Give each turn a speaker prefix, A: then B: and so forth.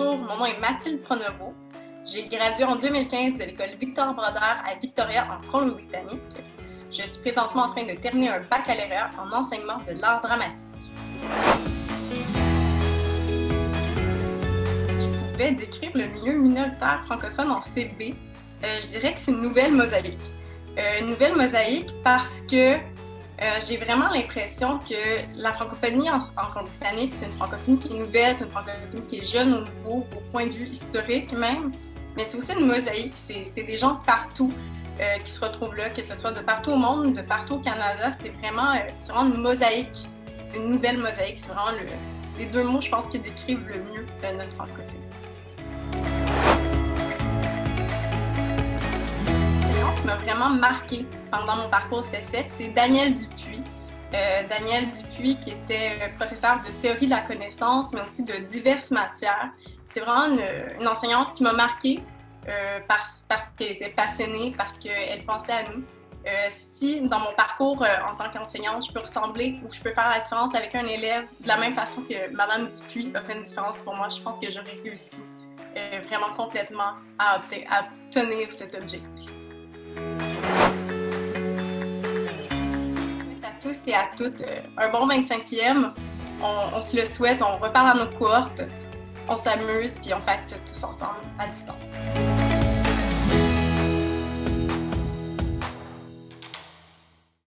A: mon nom est Mathilde Pronovo. J'ai gradué en 2015 de l'école Victor Brodeur à Victoria en Colombie-Britannique. Je suis présentement en train de terminer un baccalauréat en enseignement de l'art dramatique. Je pouvais décrire le milieu minoritaire francophone en CB. Euh, je dirais que c'est une nouvelle mosaïque. Euh, une nouvelle mosaïque parce que euh, j'ai vraiment l'impression que la francophonie en, britannique c'est une francophonie qui est nouvelle, c'est une francophonie qui est jeune au niveau, au point de vue historique même, mais c'est aussi une mosaïque. C'est des gens partout euh, qui se retrouvent là, que ce soit de partout au monde, de partout au Canada. C'est vraiment, euh, vraiment une mosaïque, une nouvelle mosaïque. C'est vraiment le, les deux mots, je pense, qui décrivent le mieux notre francophonie. Vraiment marqué pendant mon parcours CSF, c'est Daniel Dupuis. Euh, Daniel Dupuis, qui était euh, professeur de théorie de la connaissance, mais aussi de diverses matières. C'est vraiment une, enseignante qui m'a marqué euh, parce, qu'elle était passionnée, parce qu'elle pensait à nous. si dans mon parcours en tant qu'enseignante, je peux ressembler ou je peux faire la différence avec un élève de la même façon que Madame Dupuis a fait une différence pour moi, je pense que j'aurais réussi vraiment complètement à obtenir cet objectif. Tous et à toutes, euh, un bon 25e. On, se le souhaite, on repart à nos cohortes, on s'amuse, puis on fait tous ensemble à distance.